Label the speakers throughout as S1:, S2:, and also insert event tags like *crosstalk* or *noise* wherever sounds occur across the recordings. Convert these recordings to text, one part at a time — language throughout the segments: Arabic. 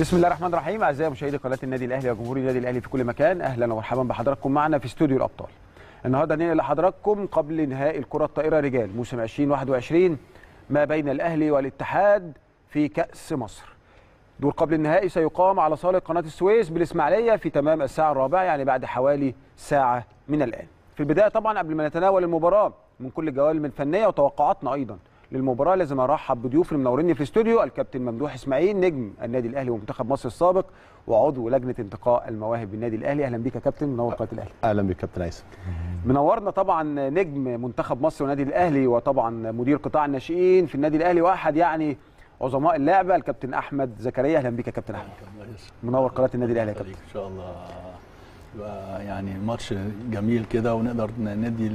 S1: بسم الله الرحمن الرحيم. أعزائي مشاهدي قناة النادي الأهلي وجمهور النادي الأهلي في كل مكان أهلا ومرحبا بحضراتكم معنا في استوديو الأبطال. النهارده ننقل لحضراتكم قبل نهائي الكرة الطائرة رجال موسم 2021 ما بين الأهلي والاتحاد في كأس مصر. دور قبل النهائي سيقام على صالة قناة السويس بالإسماعيلية في تمام الساعة الرابعه يعني بعد حوالي ساعة من الآن. في البداية طبعا قبل ما نتناول المباراة من كل الجوانب الفنية وتوقعاتنا أيضا للمباراة. لازم أرحب بضيوف المنورين في الاستوديو الكابتن ممدوح إسماعيل نجم النادي الأهلي ومنتخب مصر السابق وعضو لجنة انتقاء المواهب بالنادي الأهلي. أهلا بيك يا كابتن منور قناة الأهلي.
S2: أهلا بك كابتن هيثم
S1: منورنا طبعا نجم منتخب مصر والنادي الأهلي وطبعا مدير قطاع الناشئين في النادي الأهلي وأحد يعني عظماء اللعبة الكابتن أحمد زكريا. أهلا بيك يا كابتن أحمد. منور قناة النادي الأهلي يا كابتن.
S3: إن شاء الله. يعني ماتش جميل كده ونقدر ندي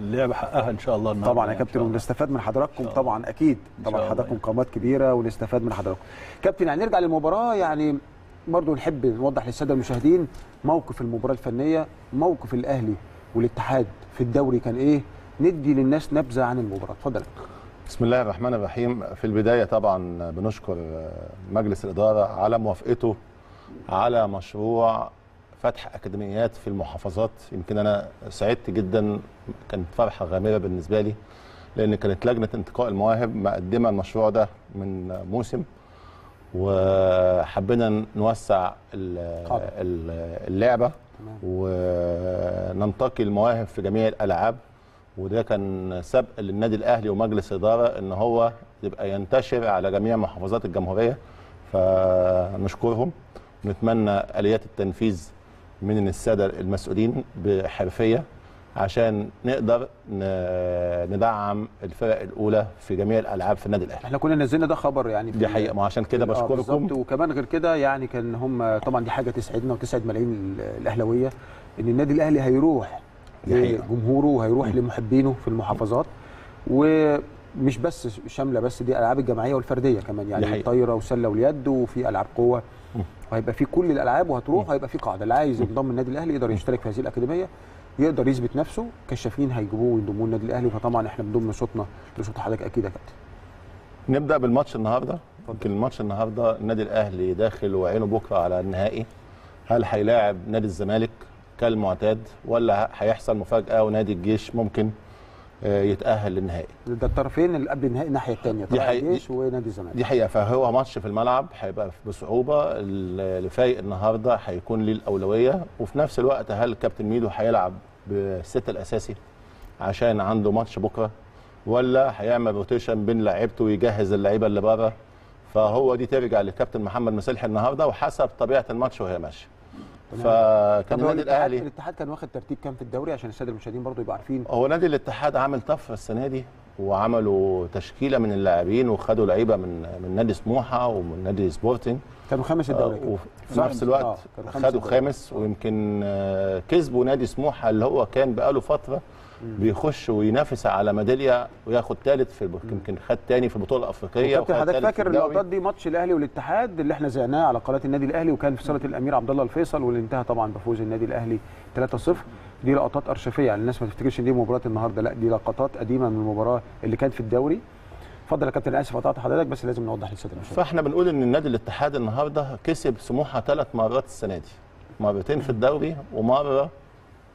S3: اللعبه حقها إن شاء الله النهارده
S1: طبعا يا كابتن ونستفاد من حضراتكم طبعا أكيد. طبعا حضراتكم قامات كبيرة ونستفاد من حضراتكم. كابتن يعني نرجع للمباراة. يعني برضو نحب نوضح للسادة المشاهدين موقف المباراة الفنية موقف الأهلي والاتحاد في الدوري كان إيه. ندي للناس نبذة عن المباراة. اتفضل
S2: بسم الله الرحمن الرحيم. في البداية طبعا بنشكر مجلس الإدارة على موافقته على مشروع فتح أكاديميات في المحافظات. يمكن أنا سعدت جدا كانت فرحة غامرة بالنسبة لي لأن كانت لجنة انتقاء المواهب مقدمة المشروع ده من موسم وحبينا نوسع اللعبة وننتقي المواهب في جميع الألعاب. وده كان سبق للنادي الأهلي ومجلس الاداره إن هو يبقى ينتشر على جميع محافظات الجمهورية فنشكرهم. ونتمنى آليات التنفيذ من السادة المسؤولين بحرفية عشان نقدر ندعم الفرق الأولى في جميع الألعاب في النادي الأهلي.
S1: إحنا كنا نزلنا ده خبر يعني
S2: دي حقيقة. ما عشان كده بشكركم.
S1: وكمان غير كده يعني كان هم طبعا دي حاجة تسعدنا وتسعد ملايين الأهلاوية إن النادي الأهلي هيروح لجمهوره وهيروح لمحبينه في المحافظات. ومش بس شاملة بس دي الالعاب الجماعية والفردية كمان. يعني الطايره والسله واليد وفي ألعاب قوة. وهيبقى في كل الألعاب وهتروح وهيبقى في قاعدة. اللي عايز ينضم النادي الأهلي يقدر يشترك في هذه الأكاديمية يقدر يثبت نفسه. كشافين هيجيبوه وينضموا النادي الأهلي. فطبعا إحنا بنضم صوتنا لصوت حضرتك أكيد يا كابتن.
S2: نبدأ بالماتش النهارده. يمكن الماتش النهارده النادي الأهلي داخل وعينه بكرة على النهائي. هل هيلاعب نادي الزمالك كالمعتاد ولا هيحصل مفاجأة ونادي الجيش ممكن يتأهل للنهائي.
S1: ده الطرفين اللي قبل النهائي الناحية الثانية طبعا الجيش ونادي الزمالك.
S2: دي حقيقة. فهو ماتش في الملعب هيبقى بصعوبة. اللي فايق النهارده هيكون ليه الأولوية. وفي نفس الوقت هل كابتن ميدو هيلعب بالست الأساسي عشان عنده ماتش بكرة؟ ولا هيعمل rotation بين لعيبته ويجهز اللعيبة اللي بره؟ فهو دي ترجع لكابتن محمد مسلحي النهارده. وحسب طبيعة الماتش وهي ماشية.
S1: فكان النادي الاهلي الاتحاد كان واخد ترتيب كام في الدوري؟ عشان السادة المشاهدين برضو يبقوا عارفين.
S2: هو نادي الاتحاد عامل طفره السنة دي وعملوا تشكيلة من اللاعبين وخدوا لعيبة من من نادي سموحة ومن نادي سبورتنج.
S1: كانوا خامس الدوري.
S2: آه وفي نفس الوقت آه خدوا خامس ويمكن آه كسبوا نادي سموحة اللي هو كان بقاله فترة. بيخش وينافس على ميدالية وياخد ثالث في يمكن خد ثاني في البطوله الافريقيه
S1: وكابتن حضرتك فاكر اللقطات دي ماتش الأهلي والاتحاد اللي إحنا زعناه على قناة النادي الأهلي وكان في صالة الأمير عبد الله الفيصل واللي انتهى طبعا بفوز النادي الأهلي 3-0 دي لقطات ارشيفيه يعني الناس ما تفتكرش إن دي مباراة النهارده لا دي لقطات قديمة من المباراة اللي كانت في الدوري. اتفضل يا كابتن آسف قطعت حضرتك بس لازم نوضح للسادة المشاهدين.
S2: فاحنا بنقول إن النادي الاتحاد النهارده كسب سموحة ثلاث مرات السنة دي. مرتين في الدوري ومرة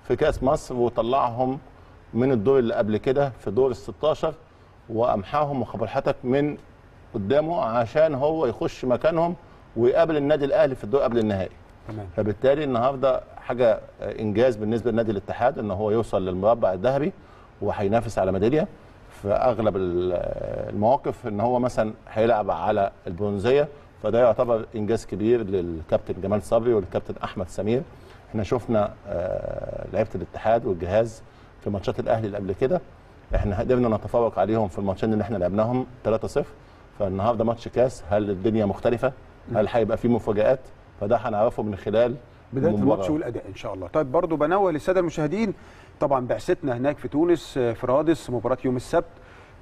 S2: في كأس مصر وطلعهم من الدور اللي قبل كده في دور ال 16 وامحاهم وخبرحتك من قدامه عشان هو يخش مكانهم ويقابل النادي الأهلي في الدور قبل النهائي.
S1: تمام.
S2: فبالتالي النهارده حاجة إنجاز بالنسبة لنادي الاتحاد إن هو يوصل للمربع الذهبي وهينافس على ميدالية. في أغلب المواقف إن هو مثلا هيلعب على البرونزية فده يعتبر إنجاز كبير للكابتن جمال صبري والكابتن أحمد سمير. إحنا شفنا لعيبة الاتحاد والجهاز في ماتشات الأهلي اللي قبل كده إحنا قدرنا نتفوق عليهم في الماتشين اللي إحنا لعبناهم 3-0 فالنهاردة ماتش كاس هل الدنيا مختلفة؟ هل هيبقى في مفاجآت؟ فده هنعرفه من خلال
S1: بداية الماتش والأداء إن شاء الله. طيب برضو بنوه للساده المشاهدين طبعا بعثتنا هناك في تونس في رادس مباراة يوم السبت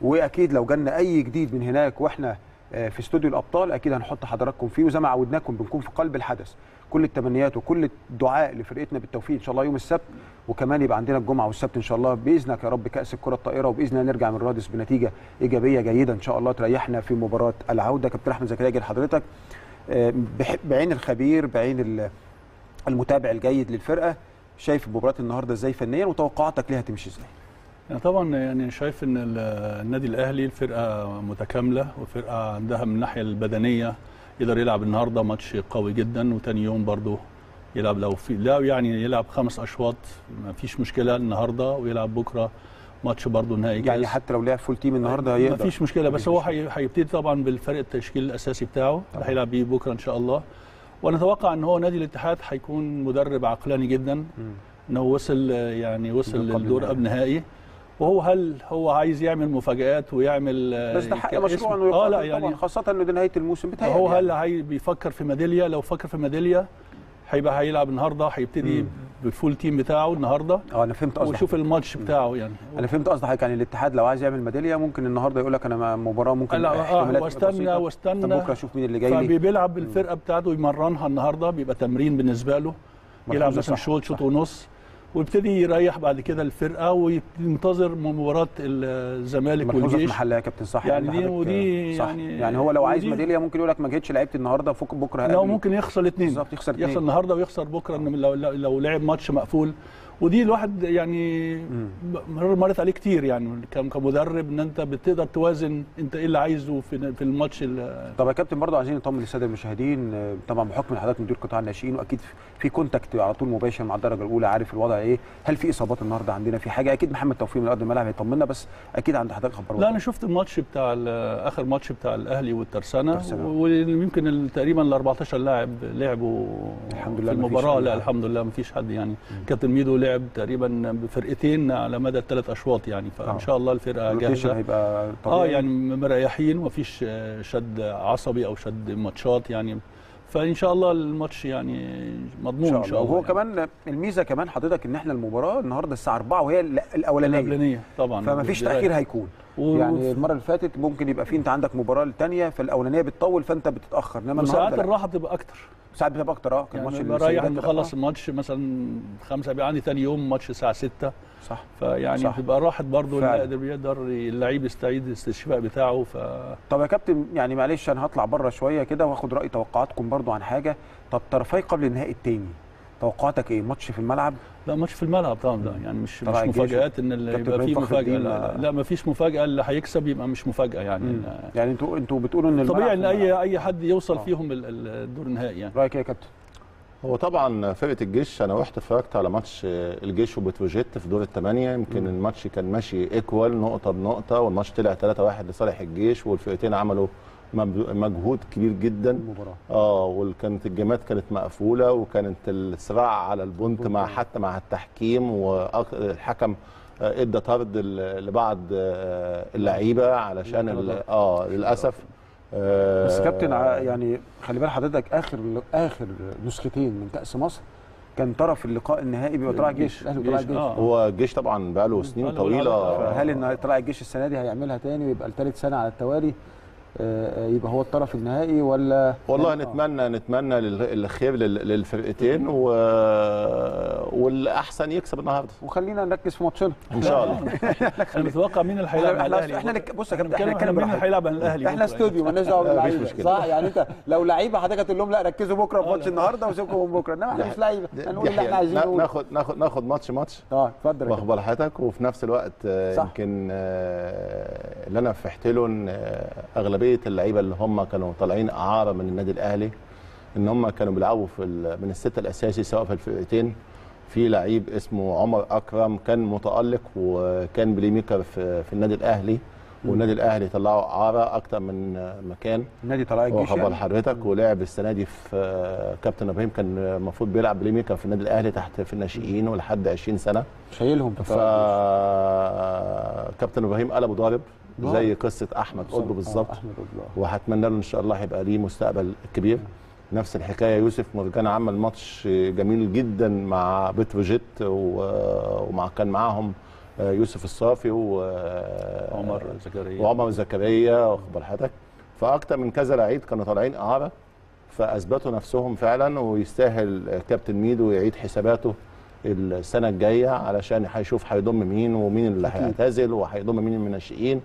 S1: وأكيد لو جالنا أي جديد من هناك وإحنا في استوديو الأبطال أكيد هنحط حضراتكم فيه وزي ما عودناكم بنكون في قلب الحدث كل التمنيات وكل الدعاء لفرقتنا بالتوفيق إن شاء الله يوم السبت وكمان يبقى عندنا الجمعة والسبت إن شاء الله بإذنك يا رب كأس الكرة الطائرة وبإذن الله نرجع من رادس بنتيجة إيجابية جيدة إن شاء الله تريحنا في مباراة العودة. كابتن أحمد زكريا جاي لحضرتك آه، بعين الخبير بعين ال- المتابع الجيد للفرقة شايف مباراة النهارده إزاي فنيا وتوقعاتك ليها تمشي إزاي؟
S3: يعني طبعا يعني شايف إن ال- النادي الأهلي الفرقة متكاملة وفرقة عندها من الناحية البدنية يقدر يلعب النهارده ماتش قوي جدا وتاني يوم برضه يلعب لو في لا يعني يلعب خمس أشواط ما فيش مشكلة النهارده ويلعب بكرة ماتش برضه نهائي
S1: يعني. حتى لو لعب full team النهارده
S3: ما
S1: هيقدر
S3: فيش مشكلة بس هو هيبتدي طبعا بالفريق التشكيل الأساسي بتاعه. اللي هيلعب بيه بكرة إن شاء الله ونتوقع إن هو نادي الاتحاد هيكون مدرب عقلاني جدا. انه وصل يعني وصل للدور. قبل نهائي وهو هل هو عايز يعمل مفاجآت ويعمل
S1: بس ده حق مشروع
S3: إنه
S1: آه
S3: لا يعني
S1: خاصة إنه ده نهاية الموسم بتاعي
S3: هو هل هي بيفكر في ميدالية؟ لو فكر في ميدالية هيبقى هيلعب النهارده هيبتدي. بالفول تيم بتاعه النهارده.
S1: آه أنا فهمت قصدك.
S3: ويشوف الماتش بتاعه يعني.
S1: أنا فهمت قصدك حضرتك يعني الاتحاد لو عايز يعمل ميدالية ممكن النهارده يقول لك أنا مباراة ممكن
S3: لا
S1: آه
S3: واستنى
S1: بسيطة. طب
S3: واستنى
S1: بكرة أشوف مين اللي جاي لي.
S3: فبيلعب بالفرقه بتاعته يمرنها النهارده بيبقى تمرين بالنسبة له. يلعب مثلا شوط. شوط ونص. ويبتدي يريح بعد كده الفرقة وينتظر مباراة الزمالك
S1: ملحوظه في
S3: والجيش
S1: محلها يا كابتن صح
S3: يعني دي ودي
S1: صح
S3: يعني-
S1: يعني هو لو عايز ميدالية ممكن يقول لك ما جيتش لعبت النهارده full
S3: بكرة
S1: هقابل.
S3: ممكن يخسر الاثنين
S1: بالظبط يخسر اتنين.
S3: يخسر النهارده ويخسر بكرة لو, لو لعب ماتش مقفول ودي الواحد يعني مر- مرت عليه كتير يعني كم- كمدرب إن أنت بتقدر توازن أنت إيه اللي عايزه في في الماتش ال-
S1: طب يا كابتن برضه عايزين نطمن للسادة المشاهدين طبعا بحكم حضرتك مدير قطاع الناشئين وأكيد في contact على طول مباشر مع الدرجة الأولى عارف الوضع إيه هل في إصابات النهارده عندنا؟ في حاجة؟ أكيد محمد توفيق من ارض الملعب هيطمنا بس أكيد عند حضرتك خبر
S3: لا أنا شفت الماتش بتاع آخر ماتش بتاع الأهلي
S1: والترسانة.
S3: ويمكن تقريبا ال 14 لاعب لعبوا
S1: الحمد لله
S3: في
S1: المباراة.
S3: لا. الحمد لله ما فيش حد يعني. كابتن ميدو لعب تقريبا بفرقتين على مدى الثلاث أشواط يعني
S1: آه.
S3: فان شاء الله
S1: الفرقة
S3: جاهزة
S1: هيبقى
S3: آه
S1: طبيعي
S3: يعني مريحين ومفيش آه، شد عصبي أو شد ماتشات يعني فإن شاء الله الماتش يعني مضمون
S1: إن شاء الله وهو
S3: يعني.
S1: كمان الميزة كمان حضرتك إن إحنا المباراة النهارده الساعة 4 وهي ال- الأولانية
S3: الأولانية طبعا
S1: فما فيش. تأخير هيكون
S3: و-
S1: يعني المرة اللي فاتت ممكن يبقى في أنت عندك مباراة الثانية فالأولانية بتطول فأنت بتتأخر
S3: إنما
S1: النهارده.
S3: الراحة تبقى أكتر
S1: ساعات بتبقى أكتر آه كان
S3: يعني
S1: ماتش
S3: بريح
S1: السيدات
S3: لما
S1: كده.
S3: اخلص الماتش مثلا خمسة بيبقى عندي تاني يوم ماتش الساعة 6
S1: صح
S3: فيعني
S1: صح.
S3: بتبقى راحت برضه
S1: فعلا.
S3: يقدر يقدر اللعيب يستعيد الاستشفاء بتاعه ف
S1: طب يا كابتن يعني معلش أنا هطلع بره شوية كده وآخد رأي توقعاتكم برضو عن حاجة طب طرفي قبل النهائي الثاني توقعاتك إيه ماتش في الملعب
S3: لا ماتش في الملعب طبعا لا يعني مش مش مفاجآت إن اللي يبقى فيه
S1: مفاجأة
S3: لا,
S1: ما-
S3: لا, ما فيش مفاجأة اللي هيكسب يبقى مش مفاجأة يعني
S1: مم. يعني أنتوا أنتوا بتقولوا إن
S3: طبيعي إن
S1: أي.
S3: أي حد يوصل
S1: آه.
S3: فيهم ال- ال- الدور النهائي يعني
S1: رأيك إيه يا كابتن
S2: هو طبعا فرقة الجيش أنا رحت اتفرجت على ماتش الجيش وبتروجيت في دور الثمانيه يمكن الماتش كان ماشي equal نقطة بنقطة والماتش طلع 3-1 لصالح الجيش والفرقتين عملوا مجهود كبير جدا.
S1: المباراه
S2: آه وكانت الجيمات كانت مقفولة وكانت الصراع على ال point مع حتى مع التحكيم والحكم آه، إدى طرد لبعض آه، اللعيبة علشان آه للأسف.
S1: بس كابتن يعني خلي بال حضرتك آخر آخر نسختين من كأس مصر كان طرف اللقاء النهائي بيبقى طلع الجيش. الأهلي وطلع
S3: الجيش، آه.
S2: هو الجيش طبعا بقى له سنين
S3: طويلة.
S1: هل إن طلع الجيش السنة دي هيعملها تاني ويبقى الثالث سنة على التوالي؟ آه، آه، يبقى هو الطرف النهائي ولا
S2: والله
S1: آه.
S2: نتمنى نتمنى لل- الخير لل- للفرقتين و... والأحسن يكسب النهارده
S1: وخلينا نركز في ماتشنا
S2: إن شاء الله *laughs*
S3: أنا متوقع مين اللي هيلعب
S1: الأهلي إحنا بص يا كابتن
S3: إحنا
S1: إحنا
S3: نتكلم
S1: نتكلم
S3: مين اللي. هيلعب مع
S1: الأهلي
S3: إحنا
S1: استوديو مالناش دعوة *laughs*
S2: باللعيبة.
S1: صح يعني انت لو لعيبة حضرتك هتقول لهم لا ركزوا بكرة في ماتش
S3: لا.
S1: النهارده وسيبكم من بكرة انما إحنا مش لعيبة هنقول اللي
S2: إحنا
S1: عايزينه.
S2: ناخد ناخد ناخد ماتش ماتش
S1: آه اتفضل يا كابتن.
S2: واخبار حياتك وفي نفس الوقت آه،. يمكن آه، اللي أنا فرحت له ان آه، أغلبية اللعيبة اللي هم كانوا طالعين إعارة من النادي الأهلي إن هم كانوا بيلعبوا في من السته الأساسي سواء في الفرقتين في لعيب اسمه عمر أكرم كان متألق وكان playmaker في, في النادي الأهلي والنادي الأهلي طلعوا إعارة أكتر من مكان
S1: النادي طلع الجيش
S2: بال
S1: يعني.
S2: حضرتك ولعب السنة دي في كابتن إبراهيم كان المفروض بيلعب playmaker في النادي الأهلي تحت في الناشئين ولحد 20 سنة
S1: شايلهم
S2: ف كابتن إبراهيم قلبه ضارب. زي قصة أحمد قطب بالظبط.
S1: أحمد قطب
S2: وهتمنى له إن شاء الله هيبقى ليه مستقبل كبير. نفس الحكاية يوسف مرجان عمل ماتش جميل جدا مع بتروجيت ومع كان معاهم يوسف الصافي و
S3: عمر زكريا.
S2: وعمر زكريا واخد بال حضرتك فأكتر من كذا لعيب كانوا طالعين إعارة فأثبتوا نفسهم فعلا ويستاهل كابتن ميدو يعيد حساباته السنة الجاية علشان هيشوف هيضم مين ومين اللي. هيعتزل وهيضم مين من الناشئين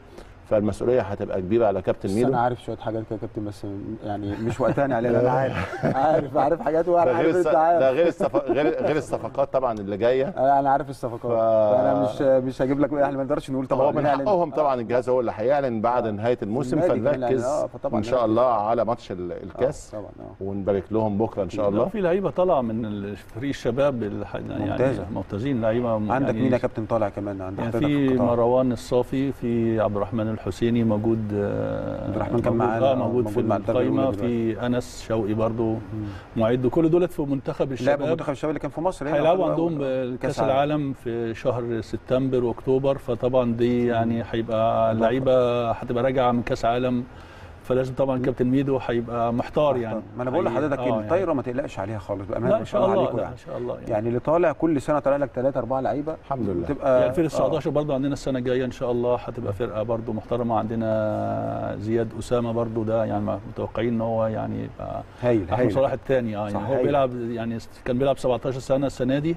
S2: فالمسؤولية هتبقى كبيرة على كابتن
S1: بس
S2: ميدو
S1: أنا عارف شوية حاجات كده يا كابتن بس يعني مش وقتها نعلن أنا *laughs* عارف عارف عارف حاجات وأنا
S2: ده غير
S1: عارف. إنت
S2: ده
S1: عارف
S2: غير الصف... غير غير الصفقات طبعا اللي جاية
S1: أنا أنا عارف الصفقات
S2: ف-
S1: فانا مش مش هجيب لك إحنا ما نقدرش نقول طبعا
S2: هو من
S1: نعلن.
S2: حقهم طبعا الجهاز هو اللي هيعلن بعد نهاية الموسم فنركز
S1: يعني، آه،
S2: إن شاء. الله على ماتش ال-
S1: آه،
S2: الكاس
S1: طبعا
S2: ونبارك لهم بكرة إن شاء الله
S3: في لعيبة طالعة من فريق الشباب الح- يعني. ممتازين لعيبة
S1: عندك
S3: يعني
S1: مين يا كابتن طالع كمان عند
S3: يعني
S1: حضرتك
S3: في؟ مروان الصافي في عبد الرحمن الحسيني موجود آه،
S1: عبد الرحمن كان
S3: موجود-
S1: معانا،
S3: آه
S1: آه،
S3: موجود في
S1: موجود الدرجة القايمة
S3: في أنس شوقي برضو معد كل دولت في منتخب الشباب.
S1: منتخب الشباب اللي كان في مصر هنا
S3: هيلعبوا
S1: في
S3: عندهم. كأس العالم في شهر سبتمبر وأكتوبر فطبعا دي يعني هيبقى اللعيبه هتبقى راجعة من كأس عالم. فلازم طبعا كابتن ميدو هيبقى محتار يعني.
S1: ما أنا بقول
S3: هي-
S1: لحضرتك
S3: آه
S1: الطايرة ما تقلقش عليها خالص بأمانة.
S3: إن شاء الله
S1: عليكم يعني.
S3: إن شاء الله يعني,
S1: يعني اللي طالع كل سنة طالع لك ثلاثة أربعة لعيبة
S2: الحمد لله.
S1: تبقى
S3: يعني 2019 برضه عندنا السنة الجاية إن شاء الله هتبقى فرقة برضه محترمة. عندنا زياد أسامة برضه ده يعني متوقعين إن هو يعني يبقى
S1: هايل
S3: أحمد
S1: هايل.
S3: صلاح الثاني
S1: آه
S3: يعني هو
S1: هايل.
S3: بيلعب يعني كان بيلعب 17 سنة السنة دي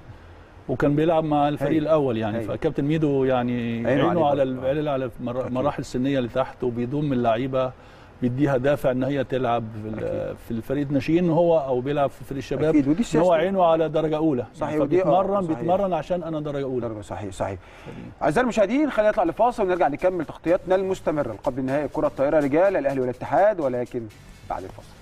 S3: وكان بيلعب مع الفريق
S1: هايل.
S3: الأول يعني.
S1: هايل.
S3: فكابتن ميدو يعني
S1: عينه عليه
S3: عينه على على المر- المراحل السنية اللي تحت وبيضم اللعيبة. بيديها دافع إن هي تلعب في في الفريق الناشئين هو أو بيلعب في فريق الشباب.
S1: أكيد ودي
S3: هو عينه على درجة أولى.
S1: صحيح،
S3: يعني
S1: آه،
S3: فبيتمرن
S1: صحيح.
S3: بيتمرن عشان أنا درجة أولى.
S1: درجة صحيح صحيح. أعزائي المشاهدين خلينا نطلع لفاصل ونرجع نكمل تغطياتنا المستمرة قبل نهائي كرة الطائرة رجال الأهلي والاتحاد ولكن بعد الفاصل.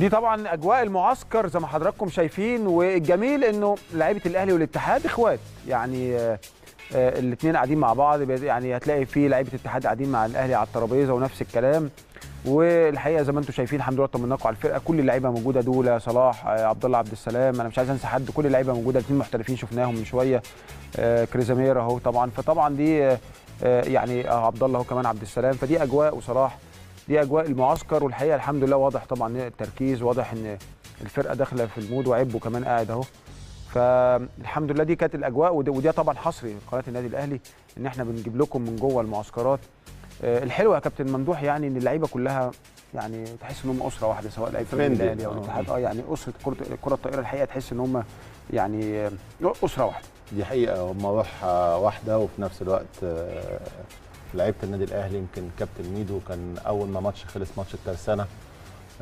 S1: دي طبعا أجواء المعسكر زي ما حضراتكم شايفين والجميل إنه لعيبة الأهلي والاتحاد إخوات. يعني الاثنين قاعدين مع بعض يعني هتلاقي في لعيبة الاتحاد قاعدين مع الأهلي على الترابيزة ونفس الكلام. والحقيقة زي ما أنتم شايفين الحمد لله طمناكم على الفرقة كل اللعيبة موجودة دوله صلاح آه، عبد الله عبد السلام. أنا مش عايز أنسى حد كل اللعيبة موجودة الاثنين محترفين شفناهم من شوية. آه، كريزامير أهو طبعا. فطبعا دي آه، آه، يعني آه، عبد الله أهو كمان عبد السلام. فدي أجواء وصلاح دي أجواء المعسكر والحقيقة الحمد لله واضح طبعا التركيز واضح إن الفرقة داخلة في المود وعبه كمان قاعد أهو فالحمد لله دي كانت الأجواء ودي, ودي طبعا حصري قناة النادي الأهلي إن إحنا بنجيب لكم من جوه المعسكرات آه، الحلوة يا كابتن ممدوح يعني إن اللعيبة كلها يعني تحس ان هم أسرة واحدة سواء
S2: لعيبة.
S1: الاهلي أو
S2: آه.
S1: الاتحاد آه يعني أسرة كره كرة الطائرة الحقيقة تحس إن هم يعني آه، أسرة واحدة
S2: دي حقيقة هم روح واحدة وفي نفس الوقت لعيبة النادي الأهلي يمكن كابتن ميدو كان أول ما ماتش خلص ماتش الترسانه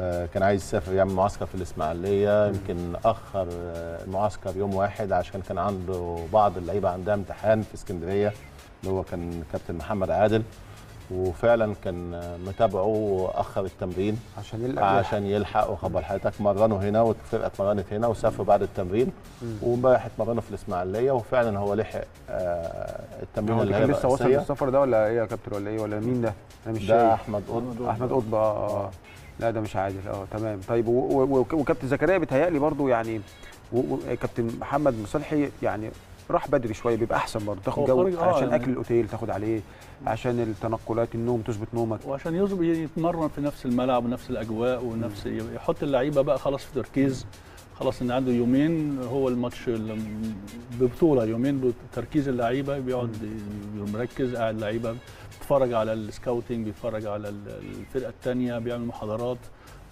S2: آه، كان عايز يسافر يعمل معسكر في الإسماعيلية يمكن أخر آه، المعسكر يوم واحد عشان كان عنده بعض اللعيبة عندها امتحان في اسكندرية اللي هو كان كابتن محمد عادل. وفعلا كان متابعه واخر التمرين
S1: عشان يلعب
S2: عشان يلحق وخبر حضرتك مرنوا هنا والفرقه اتمرنت هنا وسافروا بعد التمرين. وامبارح اتمرنوا في الإسماعيلية وفعلا هو لحق آه التمرين اللي هي
S1: كان لسه وصل السفر ده ولا إيه يا كابتن؟ ولا إيه؟ ولا مين ده؟ أنا مش
S2: ده أحمد قطب.
S1: أحمد قطب. آه آه. لا ده مش عادل. آه تمام. طيب وكابتن زكريا بيتهيألي برضو يعني و- و- كابتن محمد مصلحي يعني راح بدري شوية بيبقى أحسن برضه. تاخد جو
S3: آه
S1: عشان
S3: يعني.
S1: أكل الأوتيل تاخد عليه عشان التنقلات النوم تظبط نومك.
S3: وعشان يظبط يتمرن في نفس الملعب ونفس الأجواء ونفس يحط اللعيبة بقى خلاص في تركيز. خلاص إن عنده يومين هو الماتش ال- ببطولة. يومين بتركيز اللعيبة بيقعد مركز قاعد لعيبه بيتفرج على ال scouting بيتفرج على ال- الفرقة الثانية بيعمل محاضرات.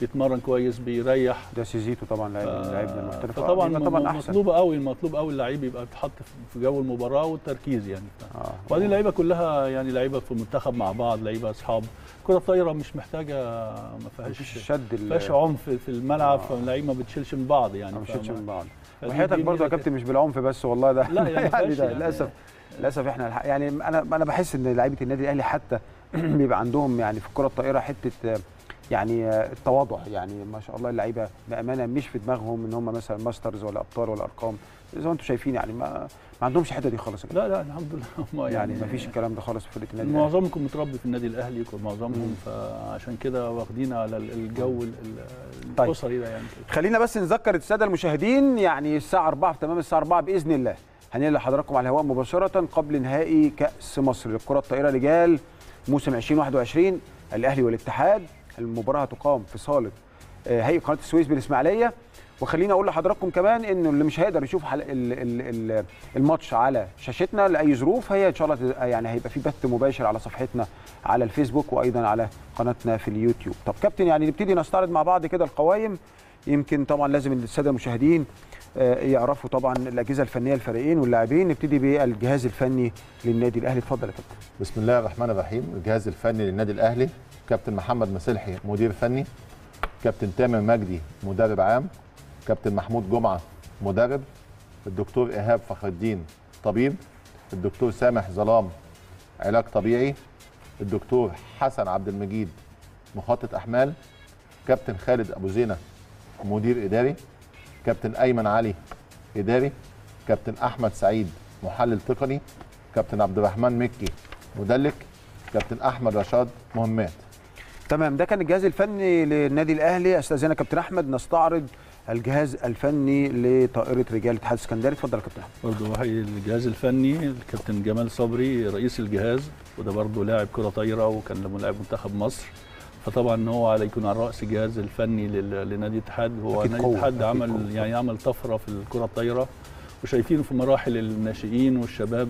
S3: بيتمرن كويس بيريح.
S1: ده سيزيتو طبعا لاعب
S3: ف-
S1: لاعبنا المحترف
S3: فطبعا
S1: يبقى طبعا أحسن.
S3: مطلوب قوي مطلوب قوي اللعيب يبقى يتحط في جو المباراة والتركيز يعني.
S1: آه.
S3: وبعدين اللعيبه كلها يعني لعيبة في المنتخب مع بعض لعيبة أصحاب. كرة الطايره مش محتاجة ما فيهاش
S1: الشد ال-
S3: فيهاش عنف في الملعب
S1: آه.
S3: فاللعيبه ما بتشيلش من بعض يعني.
S1: ما
S3: فما-
S1: من بعض. وحياتك برضه يا كابتن مش بالعنف بس والله ده
S3: لا، يعني *laughs* ما
S1: يعني ده
S3: يعني-
S1: للأسف للأسف إحنا يعني أنا أنا بحس إن لعيبة النادي الأهلي حتى *clears throat* بيبقى عندهم يعني في الكرة الطائره حتة آه، يعني التواضع يعني ما شاء الله اللعيبة بأمانة مش في دماغهم إن هم مثلا ماسترز ولا أبطال ولا أرقام زي ما أنتم شايفين يعني ما ما عندهمش الحتة دي خالص.
S3: لا لا الحمد لله *laughs* هم
S1: يعني
S3: يعني
S1: ما فيش الكلام ده خالص في فرقة النادي
S3: معظمكم متربي في النادي
S1: الأهلي.
S3: معظمهم فعشان كده واخدين على ال- الجو ال- ال-
S1: طيب.
S3: الاسري ده يعني كده.
S1: خلينا بس نذكر السادة المشاهدين يعني الساعة 4 في تمام الساعة 4 بإذن الله هننقل لحضراتكم على الهواء مباشرة قبل نهائي كأس مصر للكره الطائرة رجال موسم 2021 الأهلي والاتحاد المباراة هتقام في صالة آه، هيئة قناة السويس بالإسماعيلية. وخليني أقول لحضراتكم كمان إنه اللي مش هيقدر يشوف. الماتش على شاشتنا لأي ظروف هي إن شاء الله تد- يعني هيبقى في بث مباشر على صفحتنا على الفيسبوك وأيضا على قناتنا في اليوتيوب. طب كابتن يعني نبتدي نستعرض مع بعض كده القوائم. يمكن طبعا لازم السادة المشاهدين آه، يعرفوا طبعا الأجهزة الفنية الفريقين واللاعبين. نبتدي بالجهاز الفني للنادي الأهلي. اتفضل يا كابتن.
S2: بسم الله الرحمن الرحيم. الجهاز الفني للنادي الأهلي. كابتن محمد مسلحي مدير فني كابتن تامر مجدي مدرب عام كابتن محمود جمعة مدرب الدكتور إيهاب فخر الدين طبيب الدكتور سامح ظلام علاج طبيعي الدكتور حسن عبد المجيد مخطط أحمال كابتن خالد أبو زينة مدير إداري كابتن أيمن علي إداري كابتن أحمد سعيد محلل تقني كابتن عبد الرحمن مكي مدلك كابتن أحمد رشاد مهمات.
S1: تمام ده كان الجهاز الفني للنادي الأهلي. أستاذنا كابتن أحمد نستعرض الجهاز الفني لطائرة رجال الاتحاد السكندري اتفضل يا كابتن أحمد.
S3: برضه وحي الجهاز الفني الكابتن جمال صبري رئيس الجهاز وده برضه لاعب كرة طايرة وكان لاعب منتخب مصر. فطبعا هو على يكون على رأس الجهاز الفني لنادي الاتحاد هو نادي الاتحاد عمل
S1: قوة.
S3: يعني عمل طفرة في الكرة الطايرة وشايفينه في مراحل الناشئين والشباب.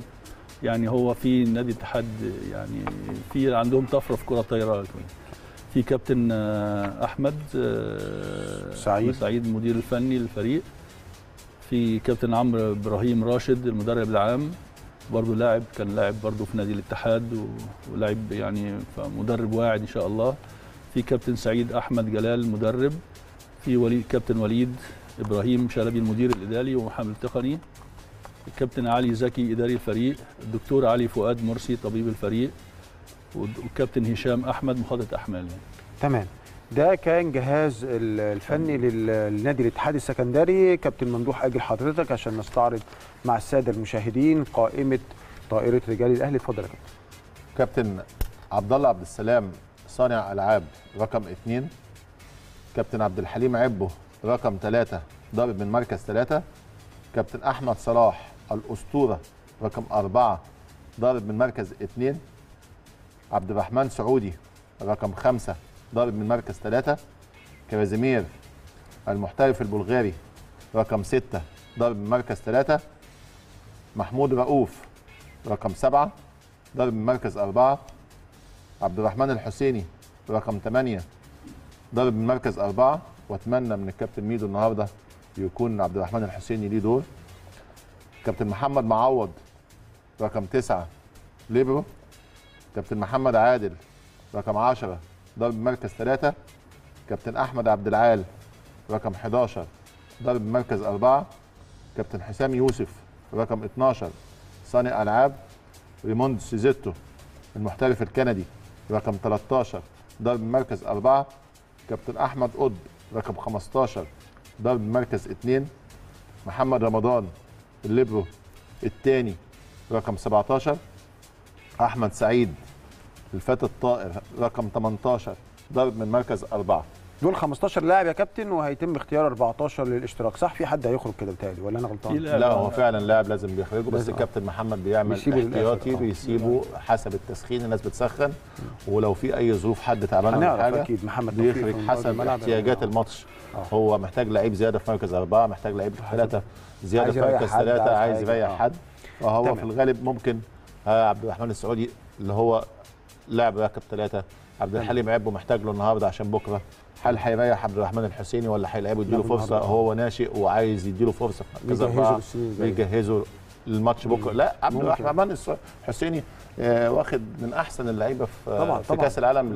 S3: يعني هو في نادي الاتحاد يعني في عندهم طفرة في كرة الطايره في كابتن آه، أحمد آه،
S1: سعيد.
S3: سعيد المدير الفني للفريق. في كابتن عمرو إبراهيم راشد المدرب العام برضه لاعب كان لاعب برضه في نادي الاتحاد ولاعب يعني مدرب واعد إن شاء الله. في كابتن سعيد أحمد جلال المدرب في وليد كابتن وليد إبراهيم شلبي المدير الإداري ومحامي التقني. الكابتن علي زكي إداري الفريق. الدكتور علي فؤاد مرسي طبيب الفريق. والكابتن هشام أحمد مخطط أحمال. يعني.
S1: تمام. ده كان جهاز ال- الفني لل- للنادي الاتحاد السكندري. كابتن ممدوح أجل حضرتك عشان نستعرض مع السادة المشاهدين قائمة طائرة رجال الأهلي. اتفضل يا كابتن.
S2: كابتن عبد الله عبد السلام صانع ألعاب رقم اثنين كابتن عبد الحليم عبه رقم ثلاثة ضارب من مركز ثلاثة كابتن أحمد صلاح الأسطورة رقم أربعة ضارب من مركز اثنين عبد الرحمن سعودي رقم خمسة ضارب من مركز ثلاثة. كازيمير المحترف البلغاري رقم ستة ضارب من مركز ثلاثة. محمود رؤوف رقم سبعة ضارب من مركز أربعة. عبد الرحمن الحسيني رقم ثمانية ضارب من مركز أربعة. وأتمنى من الكابتن ميدو النهاردة يكون عبد الرحمن الحسيني ليه دور. كابتن محمد معوض رقم تسعة ليبرو. كابتن محمد عادل رقم عشرة ضرب مركز ثلاثة. كابتن أحمد عبد العال رقم 11 ضرب مركز أربعة. كابتن حسام يوسف رقم 12 صانع ألعاب ريموند سيزيتو المحترف الكندي رقم 13 ضرب مركز أربعة. كابتن أحمد قد رقم 15 ضرب مركز اثنين محمد رمضان الليبرو الثاني رقم 17 أحمد سعيد الفتى الطائر رقم 18 ضرب من مركز أربعة
S1: دول 15 لاعب يا كابتن وهيتم اختيار 14 للاشتراك صح في حد هيخرج كده بتهيألي ولا
S3: أنا
S1: غلطان
S2: لا هو فعلا لاعب لازم بيخرجه بس. الكابتن محمد بيعمل احتياطي
S1: آه.
S2: بيسيبه حسب التسخين الناس بتسخن ولو في أي ظروف حد تعبان ولا
S1: هنعرف
S2: حاجة
S1: أكيد محمد
S2: بيخرج حسب. احتياجات. الماتش
S1: آه.
S2: هو محتاج لعيب زيادة في مركز أربعة محتاج لعيب ثلاثة
S1: زيادة
S2: في مركز ثلاثة
S1: عايز.
S2: يريح
S1: آه.
S2: حد فهو
S1: تمام.
S2: في الغالب ممكن عبد الرحمن السعودي اللي هو لاعب راكب ثلاثة عبد الحليم عبو محتاج له النهارده عشان بكرة. هل هيريح عبد الرحمن الحسيني ولا هيلعبه يديله
S1: فرصة.
S2: هو ناشئ وعايز يديله فرصة. في مركز اربعه. بيجهزوا الماتش بكرة. لا عبد. الرحمن الحسيني واخد من أحسن اللعيبة في
S1: طبعاً،
S2: في
S1: طبعاً.
S2: كأس العالم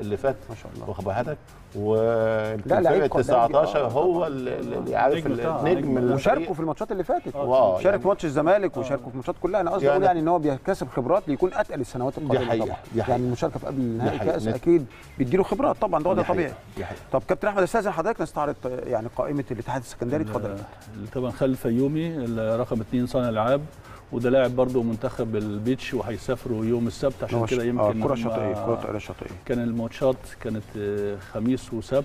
S2: اللي فات
S1: ما شاء الله
S2: واخد بالك
S1: لا،
S2: ويمكن
S1: لعيب
S2: فرقه
S1: قوي،
S2: 19
S1: آه،
S2: هو. اللي اللي عارف
S3: النجم.
S1: وشاركوا في الماتشات اللي فاتت
S2: واو،
S1: شارك
S2: يعني-
S1: في ماتش الزمالك وشاركوا في ماتشات كلها أنا قصدي
S2: يعني-
S1: أقول يعني إن هو بيكتسب خبرات ليكون أتقل السنوات القادمة
S2: حقيقة،
S1: طبعا
S2: دي حقيقة.
S1: يعني المشاركة في قبل نهائي
S2: حقيقة.
S1: كأس
S2: نت-
S1: أكيد بيديله خبرات طبعا ده طبيعي
S2: دي حقيقة.
S1: طب كابتن أحمد استاذن حضرتك نستعرض آه، يعني قائمة الاتحاد السكندري اتفضل
S3: طبعا خالد فيومي ال- رقم اثنين صانع العاب وده لاعب برضه منتخب البيتش وهيسافروا يوم السبت عشان كده يمكن
S1: آه، الشاطئيه الكره الطائره الشاطئيه
S3: كان الماتشات كانت آه، خميس وسبت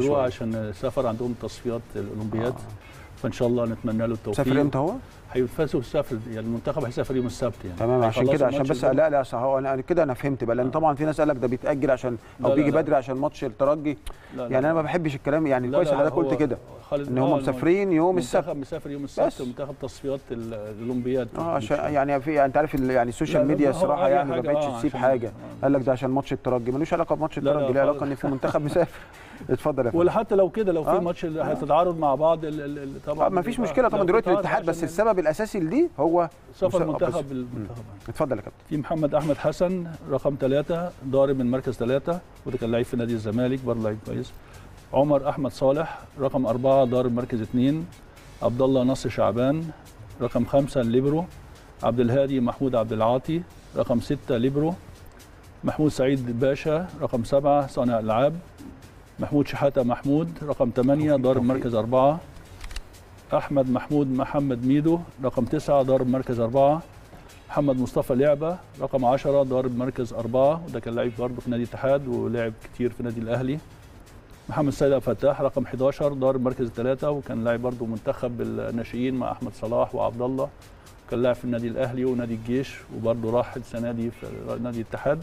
S1: شوية.
S3: عشان سافر عندهم تصفيات الأولمبياد فإن شاء الله نتمنى له التوفيق
S1: سافر إمتى هو؟
S3: هيفازوا السفر يعني المنتخب هيسافر يوم السبت يعني
S1: تمام عشان كده عشان بس. لا لا هو أنا كده أنا فهمت بقى لأن طبعا في ناس قال لك ده بيتأجل عشان أو
S3: لا،
S1: بيجي
S3: لا.
S1: بدري عشان ماتش الترجي
S3: لا،
S1: يعني
S3: أنا.
S1: ما بحبش الكلام يعني كويس حضرتك قلت كده
S3: خالد
S1: إن
S3: آه،
S1: هم مسافرين يوم السبت.
S3: مسافر يوم. السبت منتخب تصفيات ال- الأولمبياد.
S1: آه عشان يعني في أنت عارف يعني ال
S3: social
S1: media
S3: الصراحة
S1: يعني ما بقتش
S3: آه،
S1: تسيب حاجة.
S3: آه.
S1: قال لك ده عشان ماتش الترجي. ملوش علاقة بماتش الترجي ليه
S3: علاقة.
S1: إن في منتخب مسافر. *laughs* اتفضل يا فندم.
S3: حتى لو كده لو في
S1: آه.
S3: ماتش اللي هيتعارض مع بعض طبعا
S1: طب ما فيش مشكلة. طبعا
S3: لو
S1: دلوقتي الاتحاد بس السبب الأساسي لدي هو
S3: سفر منتخب المنتخب.
S1: اتفضل يا كابتن.
S3: في محمد أحمد حسن رقم ثلاثة ضارب من مركز ثلاثة وده كان لعيب في نادي الزمالك برضه لعيب كويس. عمر أحمد صالح رقم أربعة ضارب مركز اثنين عبد الله نصر شعبان رقم خمسة ليبرو عبد الهادي محمود عبد العاطي رقم ستة ليبرو محمود سعيد باشا رقم سبعة صانع ألعاب محمود شحاتة محمود رقم ثمانية
S1: توفيق.
S3: مركز أربعة أحمد محمود محمد ميدو رقم تسعة ضارب مركز أربعة محمد مصطفى لعبة رقم 10 ضارب مركز أربعة وده كان لعيب برضه في نادي الاتحاد ولعب كتير في نادي الأهلي محمد سيد الفتاح رقم 11 ضارب مركز ثلاثة وكان لاعب برضه منتخب الناشئين مع أحمد صلاح وعبد الله. كان لاعب في النادي الأهلي ونادي الجيش وبرضه راح السنة دي في نادي الاتحاد.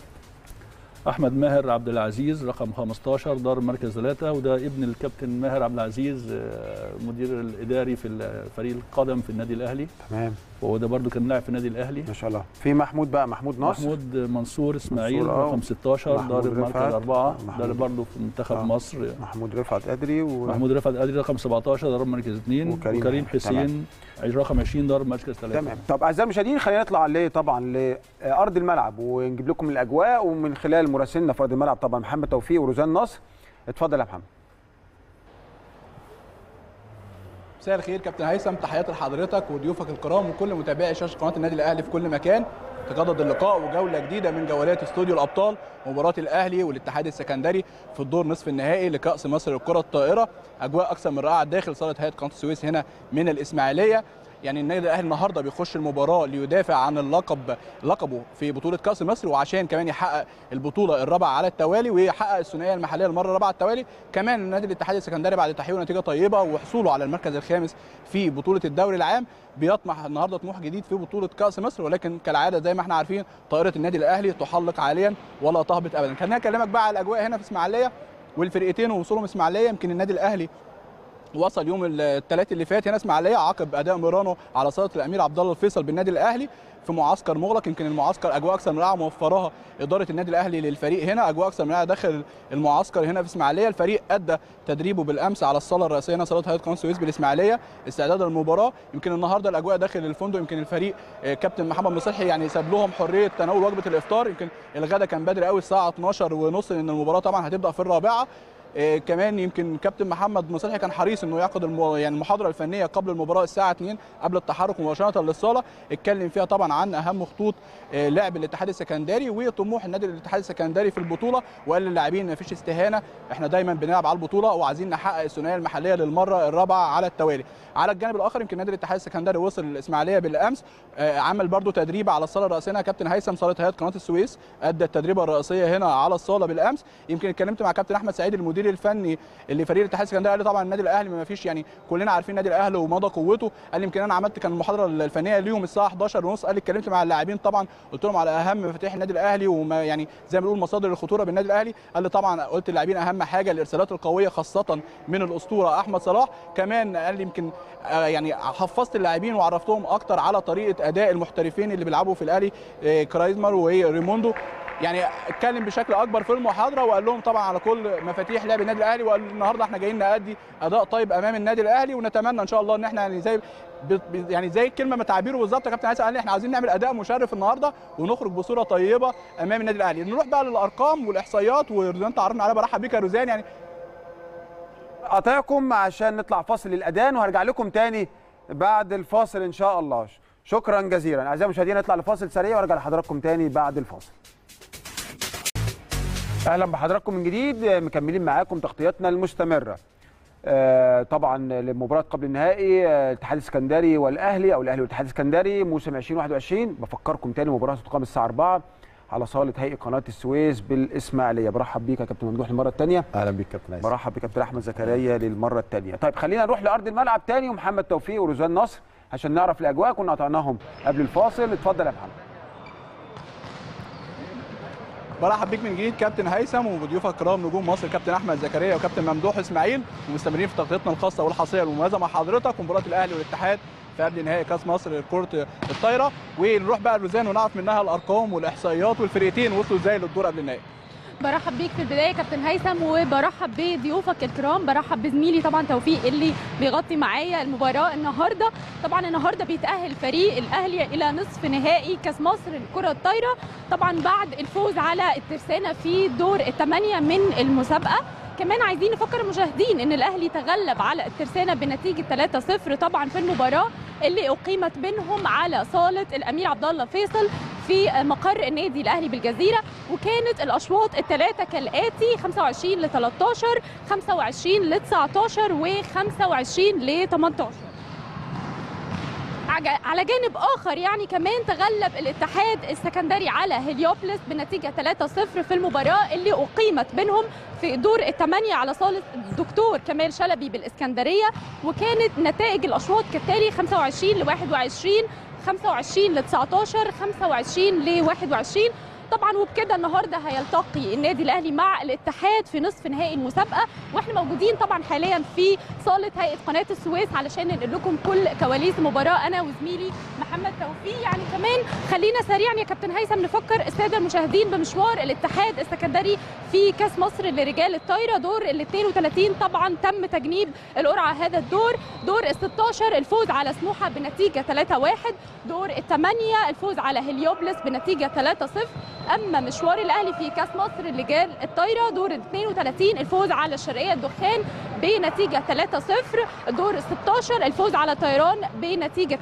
S3: أحمد ماهر عبد العزيز رقم 15 ضارب مركز ثلاثة وده ابن الكابتن ماهر عبد العزيز آه، مدير الإداري في فريق القدم في النادي الأهلي.
S1: تمام.
S3: وهو ده برضه كان لاعب في النادي الأهلي.
S1: ما شاء الله. في محمود بقى محمود نصر
S3: محمود منصور إسماعيل
S1: منصور، آه.
S3: رقم 16
S1: محمود
S3: ضارب مركز
S1: رفعت.
S3: أربعة
S1: محمود.
S3: ده برضه في منتخب
S1: آه.
S3: مصر.
S1: محمود رفعت قدري و...
S3: محمود رفعت قادري رقم 17 ضارب مركز اثنين
S1: وكريم.
S3: وكريم,
S1: حسين.
S3: رقم 20 ضارب مركز ثلاثة
S1: تمام. طب أعزائي المشاهدين خلينا نطلع ليه طبعا لارض الملعب ونجيب لكم الأجواء ومن خلال مراسلنا في أرض الملعب طبعا محمد توفيق وروزان نصر اتفضل يا محمد.
S4: مساء الخير كابتن هيثم. تحياتي لحضرتك وضيوفك الكرام وكل متابعي شاشه قناة النادي الأهلي في كل مكان. تجدد اللقاء وجولة جديدة من جولات استوديو الأبطال مباراه الأهلي والاتحاد السكندري في الدور نصف النهائي لكأس مصر للكرة الطائرة. أجواء أكثر من رائعة داخل صالة هيئة قناة السويس هنا من الإسماعيلية. يعني النادي الأهلي النهارده بيخش المباراة ليدافع عن اللقب لقبه في بطولة كأس مصر وعشان كمان يحقق البطولة الرابعة على التوالي ويحقق الثنائية المحلية المرة الرابعة على التوالي. كمان النادي الاتحاد السكندري بعد تحقيق نتيجة طيبة وحصوله على المركز الخامس في بطولة الدوري العام بيطمح النهارده طموح جديد في بطولة كأس مصر ولكن كالعادة زي ما إحنا عارفين طائرة النادي الأهلي تحلق عاليا ولا تهبط ابدا. خليني أكلمك بقى على الأجواء هنا في إسماعيلية والفرقتين ووصولهم إسماعيلية. يمكن النادي الأهلي وصل يوم الثلاث اللي فات هنا اسماعيلية عقب أداء ميرانو على صالة الأمير عبد الله الفيصل بالنادي الأهلي في معسكر مغلق. يمكن المعسكر أجواء أكثر من رائعه إدارة النادي الأهلي للفريق هنا. أجواء أكثر من داخل المعسكر هنا في إسماعيلية. الفريق أدى تدريبه بالأمس على الصالة الرئيسية هنا صالة هيئة قناة السويس بالإسماعيلية. استعدادا للمباراة. يمكن النهارده الأجواء داخل الفندق يمكن الفريق آه، كابتن محمد مصلحي يعني ساب لهم حرية تناول وجبة الإفطار. يمكن الغدا كان بدري قوي الساعة 12 ونص لأن المباراة طبعا هتبدأ في الرابعة. كمان يمكن كابتن محمد مصلحي كان حريص إنه يعقد المو... يعني المحاضرة الفنية قبل المباراة الساعة 2 قبل التحرك مباشرة للصالة. اتكلم فيها طبعا عن أهم خطوط آه، لعب الاتحاد السكندري وطموح النادي الاتحاد السكندري في البطولة وقال للاعبين ما فيش استهانة. إحنا دايما بنلعب على البطولة وعايزين نحقق الثنائية المحلية للمرة الرابعة على التوالي. على الجانب الآخر يمكن نادي الاتحاد السكندري وصل الإسماعيلية بالأمس. آه، عمل برضو تدريب على الصالة الرئيسية كابتن هيثم صالة هيئة قناة السويس أدى التدريبه الرئيسية هنا على الصالة بالأمس. يمكن اتكلمت مع كابتن أحمد سعيد المدير المدير الفني اللي فريق الاتحاد السكندري قال لي طبعا النادي الأهلي ما فيش يعني كلنا عارفين النادي الأهلي ومدى قوته. قال لي يمكن أنا عملت كان المحاضرة الفنية ليهم الساعة 11 ونص. قال لي اتكلمت مع اللاعبين طبعا. قلت لهم على أهم مفاتيح النادي الأهلي وما يعني زي ما بنقول مصادر الخطورة بالنادي الأهلي. قال لي طبعا قلت للاعبين أهم حاجة الإرسالات القوية خاصة من الأسطورة أحمد صلاح. كمان قال لي يمكن آه، يعني حفظت اللاعبين وعرفتهم أكتر على طريقة أداء المحترفين اللي بيلعبوا في الأهلي آه، كرايزمر وريموندو. يعني اتكلم بشكل أكبر في المحاضرة وقال لهم طبعا على كل مفاتيح لعب النادي الأهلي وقال النهارده إحنا جايين نأدي أداء طيب أمام النادي الأهلي ونتمنى إن شاء الله إن إحنا يعني زي يعني زي الكلمة ما تعبيره بالظبط يا كابتن عايز قال إحنا عايزين نعمل أداء مشرف النهارده ونخرج بصورة طيبة أمام النادي الأهلي. نروح بقى للأرقام والإحصائيات ورزان تعرفنا عليها برحب بيك يا روزان يعني
S1: قاطعكم عشان نطلع فاصل للاذان وهرجع لكم تاني بعد الفاصل إن شاء الله. شكرا جزيلا. أعزائي المشاهدين نطلع لفاصل سريع وارجع لحضراتكم تاني بعد الفاصل. أهلا بحضراتكم من جديد مكملين معاكم تغطياتنا المستمرة. آه، طبعا لمباراة قبل النهائي آه، الاتحاد السكندري والأهلي أو الأهلي والاتحاد السكندري موسم 2021 بفكركم تاني مباراة تقام الساعة 4 على صالة هيئة قناة السويس بالإسماعيلية. برحب بيك يا كابتن ممدوح المرة الثانية
S2: أهلا بيك كابتن
S1: برحب بكابتن أحمد زكريا للمرة الثانية طيب خلينا نروح لأرض الملعب تاني ومحمد توفيق ورزان نصر عشان نعرف الأجواء. كنا قطعناهم قبل الفاصل. اتفضل يا محمد.
S4: برحب بيك من جديد كابتن هيثم وضيوفك الكرام نجوم مصر كابتن أحمد زكريا وكابتن ممدوح إسماعيل ومستمرين في تغطيتنا الخاصة والحصرية المميزة مع حضرتك ومباراة الأهلي والاتحاد في قبل نهائي كأس مصر لكره الطايرة. ونروح بقى لوزان ونعرف منها الأرقام والإحصائيات والفرقتين وصلوا إزاي للدور قبل النهائي.
S5: برحب بيك في البداية كابتن هيثم وبرحب بضيوفك الكرام برحب بزميلي طبعا توفيق اللي بيغطي معايا المباراة النهارده. طبعا النهارده بيتأهل فريق الأهلي إلى نصف نهائي كأس مصر للكره الطايرة. طبعا بعد الفوز على الترسانة في دور الثمانية من المسابقة كمان عايزين نفكر المشاهدين إن الأهلي تغلب على الترسانة بنتيجة 3-0 طبعا في المباراة اللي أقيمت بينهم على صالة الأمير عبد الله فيصل في مقر النادي الأهلي بالجزيرة وكانت الأشواط الثلاثه كالآتي 25 ل 13 25 ل 19 و25 ل 18 عج- على جانب آخر يعني كمان تغلب الاتحاد السكندري على هليوبلس بنتيجة 3-0 في المباراة اللي أقيمت بينهم في دور الثمانية على صالة الدكتور كمال شلبي بالإسكندرية وكانت نتائج الأشواط كالتالي 25 ل 21 25 ل 19 25 ل 21 طبعا وبكده النهارده هيلتقي النادي الأهلي مع الاتحاد في نصف نهائي المسابقة. وإحنا موجودين طبعا حاليا في صالة هيئة قناة السويس علشان ننقل لكم كل كواليس المباراه أنا وزميلي محمد توفيق يعني كمان خلينا سريعا يا كابتن هيثم نفكر. السادة المشاهدين بمشوار الاتحاد السكندري في كأس مصر لرجال الطايرة. دور ال 32 طبعا تم تجنيب القرعة هذا الدور. دور ال 16 الفوز على سموحة بنتيجة 3-1 دور الثمانيه الفوز على هليوبلس بنتيجة 3-0 أما مشوار الأهلي في كأس مصر لرجال الطايرة دور ال 32 الفوز على الشرقيه الدخان بنتيجة 3-0 دور ال 16 الفوز على طيران بنتيجة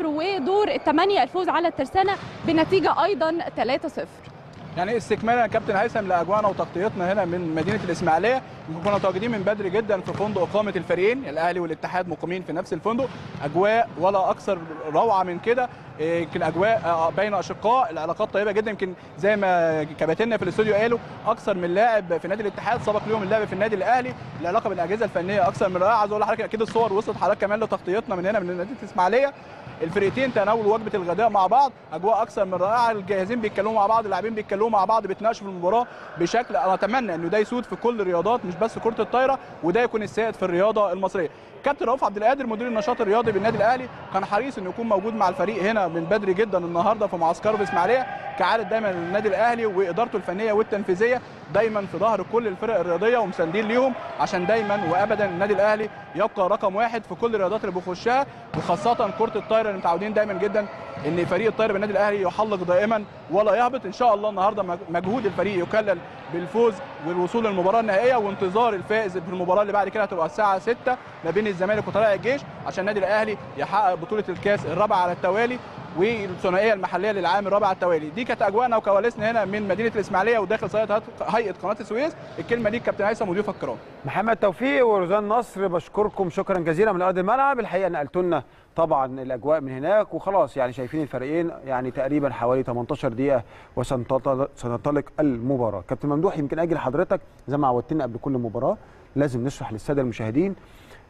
S5: 3-0 ودور الثمانية الفوز على الترسانة بنتيجة أيضا 3-0
S4: يعني استكمالا كابتن هيثم لأجواءنا وتغطيتنا هنا من مدينة الإسماعيلية. كنا متواجدين من بدري جدا في فندق اقامه الفريقين. الأهلي والاتحاد مقيمين في نفس الفندق. أجواء ولا أكثر روعة من كده. يمكن أجواء آه، بين أشقاء. العلاقات طيبة جدا. يمكن زي ما كباتننا في الاستوديو قالوا أكثر من لاعب في نادي الاتحاد سبق ليهم اللعب في النادي الأهلي. العلاقة بين الاجهزه الفنية أكثر من رائعة. عايز أقول لحضرتك أكيد الصور وصلت حضرتك كمان لتغطيتنا من هنا من مدينة الإسماعيلية. الفرقتين تناولوا وجبة الغداء مع بعض أجواء أكثر من رائعة الجاهزين بيتكلموا مع بعض اللاعبين بيتكلموا مع بعض بيتناقشوا في المباراة بشكل أنا أتمنى إنه ده يسود في كل الرياضات مش بس كرة الطايرة وده يكون السائد في الرياضة المصرية. كابتن رؤوف عبد القادر مدير النشاط الرياضي بالنادي الأهلي كان حريص إنه يكون موجود مع الفريق هنا من بدري جدا النهارده في معسكره في إسماعيلية كعادة دايما النادي الأهلي وإدارته الفنية والتنفيذية. دايما في ظهر كل الفرق الرياضية ومساندين ليهم عشان دايما وابدا النادي الأهلي يبقى رقم واحد في كل الرياضات اللي بيخشها. وخاصة كرة الطايرة اللي متعودين دايما جدا إن فريق الطايرة بالنادي الأهلي يحلق دائما ولا يهبط. إن شاء الله النهارده مجهود الفريق يكلل بالفوز والوصول للمباراة النهائية. وانتظار الفائز في المباراة اللي بعد كده هتبقى الساعة 6 ما بين الزمالك وطلائع الجيش عشان النادي الأهلي يحقق بطولة الكاس الرابعة على التوالي. والثنائية المحلية للعام الرابع على التوالي. دي كانت أجواءنا وكواليسنا هنا من مدينة الإسماعيلية وداخل صاله هيئة قناة السويس. الكلمة دي كابتن هيثم وضيوفك الكرام.
S1: محمد توفيق وروزان نصر بشكركم شكرا جزيلا من أرض الملعب. الحقيقة نقلتوا لنا طبعا الأجواء من هناك وخلاص يعني شايفين الفريقين يعني تقريبا حوالي 18 دقيقة وسننطلق المباراة. كابتن ممدوح يمكن أجي لحضرتك زي ما عودتنا قبل كل مباراة لازم نشرح للسادة المشاهدين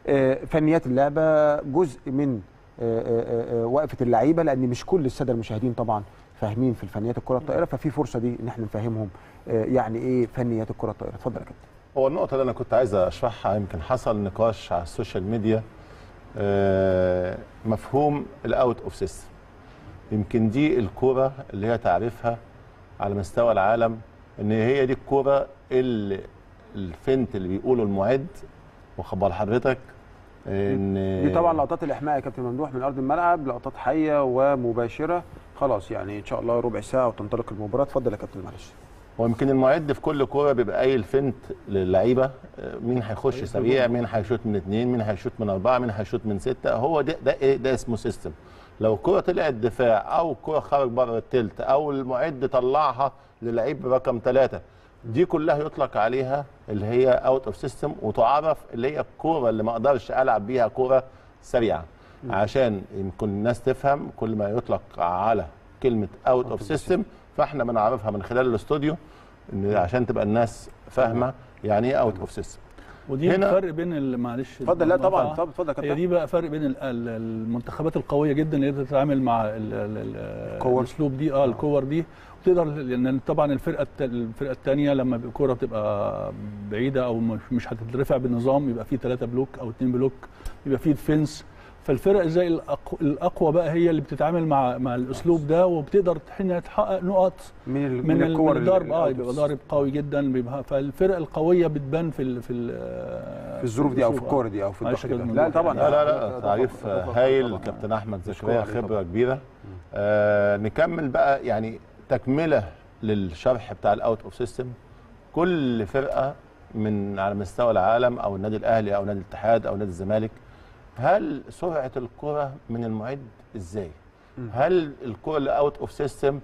S1: آه، فنيات اللعبة جزء من وقفة اللعيبة لأن مش كل السادة المشاهدين طبعا فاهمين في الفنيات الكرة الطائرة ففي فرصة دي إن إحنا نفهمهم آه، يعني إيه فنيات الكرة الطائرة. اتفضل يا كابتن.
S2: هو النقطة اللي أنا كنت عايز أشرحها يمكن حصل نقاش على ال social media آه، مفهوم ال out of system يمكن دي الكورة اللي هي تعريفها على مستوى العالم إن هي دي الكورة اللي الفنت اللي بيقوله المعد وخبر حضرتك إن
S1: دي طبعا لقطات الإحماء يا كابتن ممدوح من أرض الملعب لقطات حية ومباشرة. خلاص يعني إن شاء الله ربع ساعة وتنطلق المباراة. اتفضل يا كابتن معلش.
S2: هو يمكن المعد في كل كورة بيبقى قايل فنت للعيبة آه، مين هيخش سريع مين هيشوط من اثنين مين هيشوط من أربعة مين هيشوط من ستة. هو ده ده إيه؟ ده اسمه system لو الكره طلعت دفاع أو الكره خرج بره التلت أو المعد طلعها للعيب رقم ثلاثة دي كلها يطلق عليها اللي هي out of system وتعرف اللي هي الكوره اللي ما أقدرش ألعب بيها كورة سريعة. عشان يمكن الناس تفهم كل ما يطلق على كلمة out of system فإحنا بنعرفها من خلال الاستوديو إن عشان تبقى الناس فاهمة يعني إيه out of system
S3: ودي
S2: هنا-
S3: الفرق بين معلش
S1: اتفضل. لا طبعا اتفضل يا
S3: هي
S1: كابتن
S3: دي بقى فرق بين ال- ال- المنتخبات القوية جدا اللي بتتعامل مع. الأسلوب دي آه الكور دي وتقدر لأن طبعا الفرقة الت- الفرقة الثانية لما الكورة بتبقى بعيدة أو مش- مش هتترفع بالنظام يبقى في ثلاثة block أو اثنين block يبقى في defense فالفرق زي الأقو- الأقوى بقى هي اللي بتتعامل مع مع الأسلوب ده وبتقدر انها تحقق نقط
S1: من ال-
S3: من, من
S1: الكور
S3: الضرب
S1: آه
S3: بيبقى ضارب قوي جدا بيبقى فالفرق القوية بتبان في ال في ال
S1: في الظروف دي أو في
S3: آه.
S1: الكوره دي أو في
S3: معلش
S1: الضغط لا طبعا.
S2: لا لا لا. تعريف هايل كابتن أحمد زكريا. خبرة كبيرة. آه نكمل بقى يعني تكملة للشرح بتاع ال out of system كل فرقة من على مستوى العالم أو النادي الأهلي أو نادي الاتحاد أو نادي الزمالك هل سرعة الكرة من المعد إزاي؟ هل الكرة اللي out of system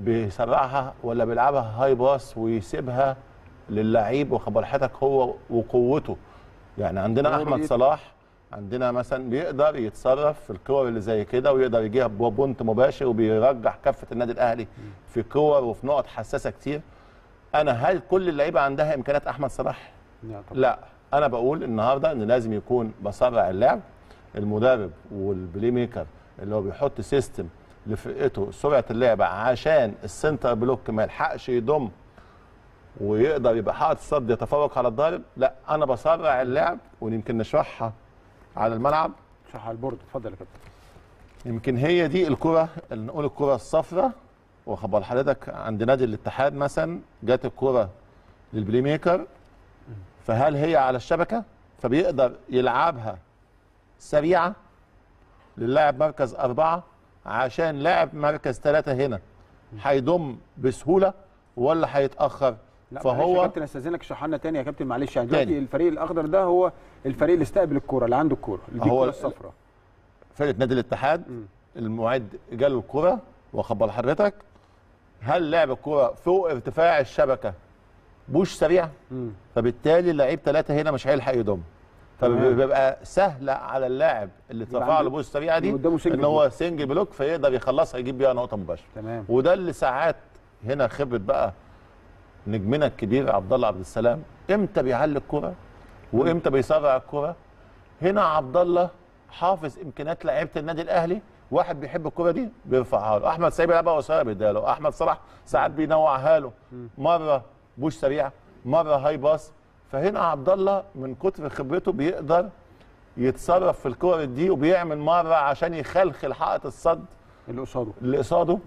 S2: بيسرعها ولا بيلعبها high pass ويسيبها للعيب وخبرة حضرتك هو وقوته؟ يعني عندنا
S1: أحمد.
S2: صلاح عندنا مثلا بيقدر يتصرف في الكور اللي زي كده ويقدر يجيها ب point مباشر وبيرجح كفة النادي الأهلي في كور وفي نقط حساسة كتير. أنا هل كل اللعيبة عندها إمكانيات أحمد صلاح؟
S1: لا طبعاً.
S2: لا. أنا بقول النهارده إن لازم يكون بسرع اللعب المدرب وال playmaker اللي هو بيحط system لفرقته سرعة اللعب عشان ال center block ما يلحقش يضم ويقدر يبقى حاطط الصد يتفوق على الضارب. لا أنا بسرع اللعب ويمكن نشرحها على الملعب.
S1: شرح على ال board. اتفضل يا كابتن.
S2: يمكن هي دي الكرة اللي نقول الكرة الصفراء وخبرة حضرتك عند نادي الاتحاد مثلا جت الكرة لل playmaker فهل هي على الشبكة؟ فبيقدر يلعبها سريعة للاعب مركز أربعة عشان لاعب مركز ثلاثة هنا هيضم بسهولة ولا هيتأخر
S1: لا فهو يا كابتن استاذنك اشرح لنا تاني يا كابتن معلش يعني. دلوقتي الفريق الأخضر ده هو الفريق اللي استقبل الكورة اللي عنده الكورة اللي
S2: هو
S1: الكورة
S2: ال-
S1: الصفراء
S2: فرقة نادي الاتحاد. المعد جاله الكرة وخبرة حضرتك هل لعب الكرة فوق ارتفاع الشبكة push سريع
S1: مم.
S2: فبالتالي اللعيب ثلاثة هنا مش هيلحق يضم. فبيبقى سهل على اللاعب اللي اترفع له push سريعة دي إن هو. single block فيقدر يخلصها يجيب بيها نقطة مباشرة
S1: تمام
S2: وده اللي ساعات هنا خبرة بقى نجمنا الكبير عبد الله عبد السلام. إمتى بيعلي الكرة؟ وإمتى بيسرع الكرة؟ هنا عبد الله حافظ إمكانيات لعيبة النادي الأهلي. واحد بيحب الكرة دي بيرفعها له أحمد سعيد بيلعبها وسام بيديها له. أحمد صلاح ساعات بينوعها له. مرة بوش سريع مرة هاي باص. فهنا عبد الله من كتر خبرته بيقدر يتصرف في الكور دي وبيعمل مرة عشان يخلخل حائط الصد
S1: اللي قصاده.
S2: اللي قصاده.